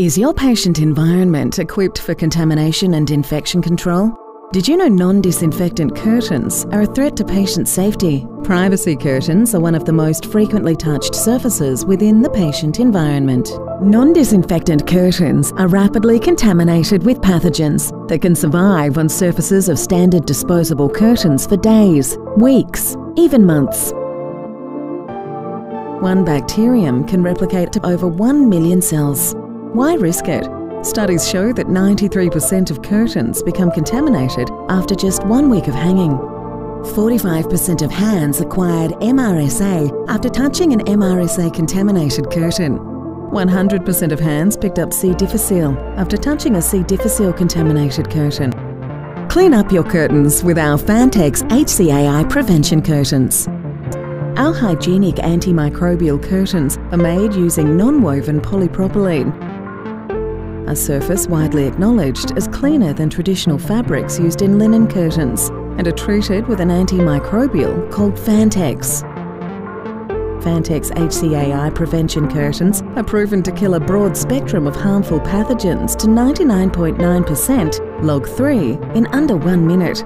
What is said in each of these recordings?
Is your patient environment equipped for contamination and infection control? Did you know non disinfectant curtains are a threat to patient safety? Privacy curtains are one of the most frequently touched surfaces within the patient environment. Non disinfectant curtains are rapidly contaminated with pathogens that can survive on surfaces of standard disposable curtains for days, weeks, even months. One bacterium can replicate to over 1 million cells. Why risk it? Studies show that 93% of curtains become contaminated after just one week of hanging. 45% of hands acquired MRSA after touching an MRSA contaminated curtain. 100% of hands picked up C. difficile after touching a C. difficile contaminated curtain. Clean up your curtains with our Fantex HCAI prevention curtains. Our hygienic antimicrobial curtains are made using non-woven polypropylene a surface widely acknowledged as cleaner than traditional fabrics used in linen curtains and are treated with an antimicrobial called Fantex. Fantex HCAI prevention curtains are proven to kill a broad spectrum of harmful pathogens to 99.9% log 3 in under one minute.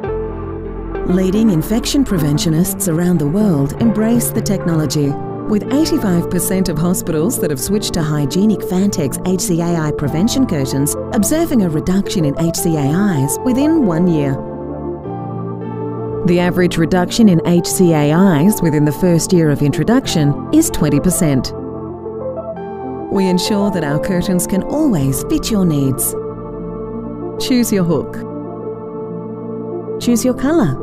Leading infection preventionists around the world embrace the technology with 85% of hospitals that have switched to hygienic Fantex HCAI prevention curtains observing a reduction in HCAIs within one year. The average reduction in HCAIs within the first year of introduction is 20%. We ensure that our curtains can always fit your needs. Choose your hook. Choose your colour.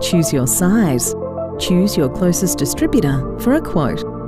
Choose your size choose your closest distributor for a quote.